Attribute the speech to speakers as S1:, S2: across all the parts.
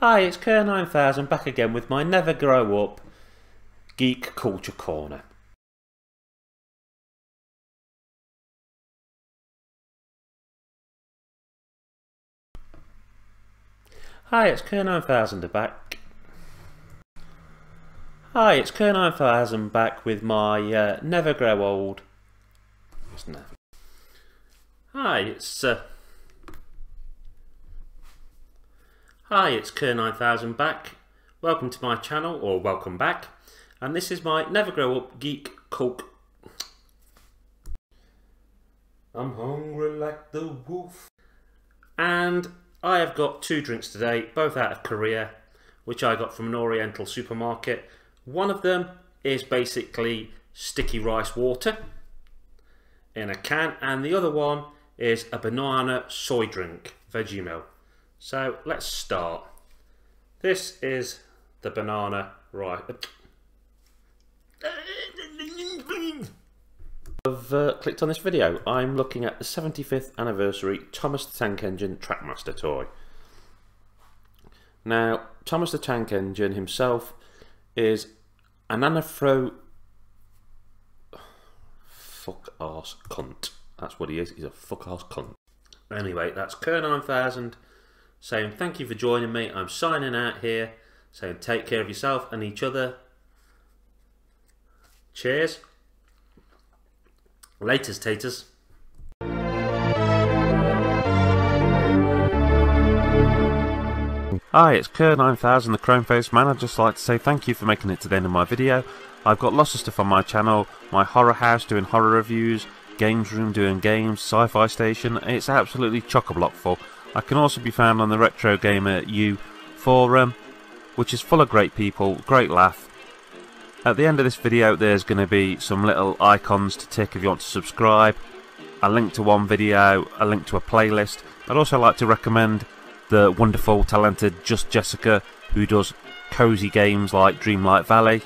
S1: Hi, it's Kerr9000 back again with my Never Grow Up Geek Culture Corner. Hi, it's Kerr9000 back. Hi, it's Kerr9000 back with my uh, Never Grow Old. It's never. Hi, it's uh, Hi, it's Kerr9000 back. Welcome to my channel, or welcome back. And this is my Never Grow Up Geek Cult. I'm hungry like the wolf. And I have got two drinks today, both out of Korea, which I got from an Oriental supermarket. One of them is basically sticky rice water in a can, and the other one is a banana soy drink, Vegemil. So let's start. This is the banana right. I've uh, clicked on this video. I'm looking at the 75th anniversary Thomas the Tank Engine Trackmaster toy. Now, Thomas the Tank Engine himself is an anaphro fuck ass cunt. That's what he is. He's a fuck ass cunt. Anyway, that's Kerr9000 saying thank you for joining me. I'm signing out here, saying take care of yourself and each other. Cheers. Latest taters. Hi, it's Kerr9000, the Chrome Face Man. I'd just like to say thank you for making it to the end of my video. I've got lots of stuff on my channel, my horror house doing horror reviews, games room doing games, sci-fi station, it's absolutely chock-a-block full. I can also be found on the Retro Gamer U forum, which is full of great people, great laugh. At the end of this video there's going to be some little icons to tick if you want to subscribe, a link to one video, a link to a playlist. I'd also like to recommend the wonderful, talented Just Jessica, who does cosy games like Dreamlight Valley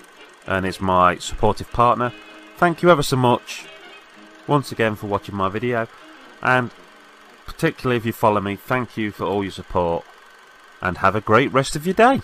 S1: and is my supportive partner. Thank you ever so much once again for watching my video and particularly if you follow me, thank you for all your support and have a great rest of your day.